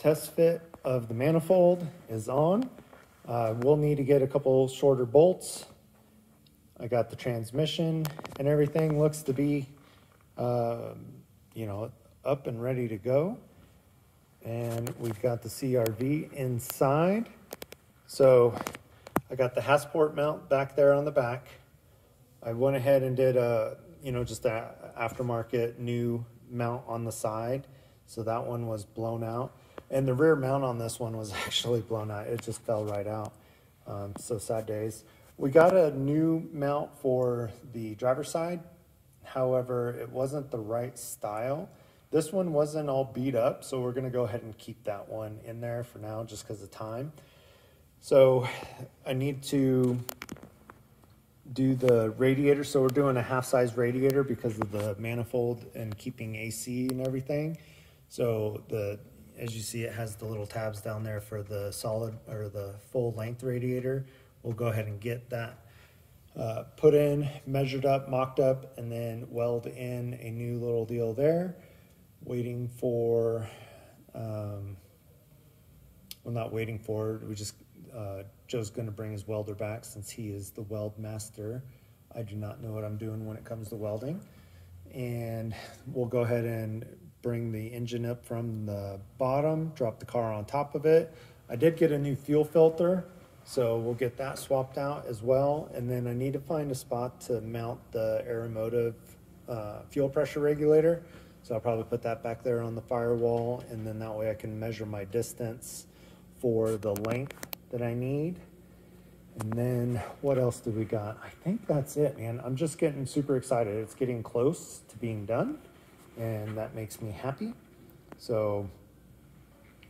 test fit of the manifold is on. Uh, we'll need to get a couple shorter bolts. I got the transmission and everything looks to be, um, you know, up and ready to go. And we've got the CRV inside. So I got the Hasport mount back there on the back. I went ahead and did a, you know, just a aftermarket new mount on the side. So that one was blown out. And the rear mount on this one was actually blown out. It just fell right out. Um, so sad days. We got a new mount for the driver's side. However, it wasn't the right style. This one wasn't all beat up, so we're gonna go ahead and keep that one in there for now, just because of time. So I need to do the radiator. So we're doing a half size radiator because of the manifold and keeping AC and everything. So the, as you see, it has the little tabs down there for the solid or the full length radiator. We'll go ahead and get that uh, put in, measured up, mocked up, and then weld in a new little deal there. Waiting for, um, well, not waiting for, we just, uh, Joe's gonna bring his welder back since he is the weld master. I do not know what I'm doing when it comes to welding. And we'll go ahead and bring the engine up from the bottom, drop the car on top of it. I did get a new fuel filter, so we'll get that swapped out as well. And then I need to find a spot to mount the Aeromotive uh, fuel pressure regulator. So I'll probably put that back there on the firewall and then that way I can measure my distance for the length that I need. And then what else do we got? I think that's it, man. I'm just getting super excited. It's getting close to being done and that makes me happy. So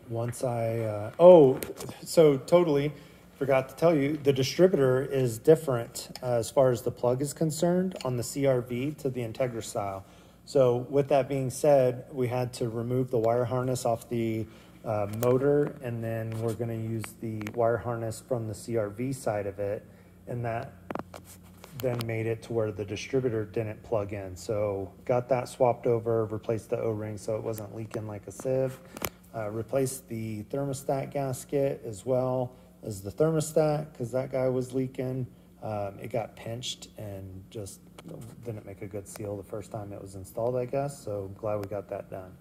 once I, uh, oh, so totally forgot to tell you, the distributor is different uh, as far as the plug is concerned on the CRV to the Integra style. So with that being said, we had to remove the wire harness off the uh, motor and then we're gonna use the wire harness from the CRV side of it and that then made it to where the distributor didn't plug in. So got that swapped over, replaced the O-ring so it wasn't leaking like a sieve. Uh, replaced the thermostat gasket as well as the thermostat because that guy was leaking. Um, it got pinched and just didn't make a good seal the first time it was installed, I guess. So glad we got that done.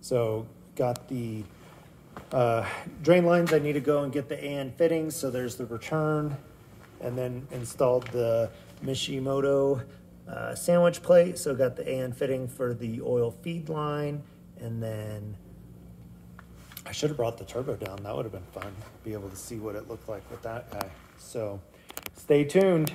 So got the uh, drain lines. I need to go and get the AN fittings. So there's the return and then installed the Mishimoto uh, sandwich plate. So got the AN fitting for the oil feed line and then I should have brought the turbo down. That would have been fun. Be able to see what it looked like with that guy. So stay tuned.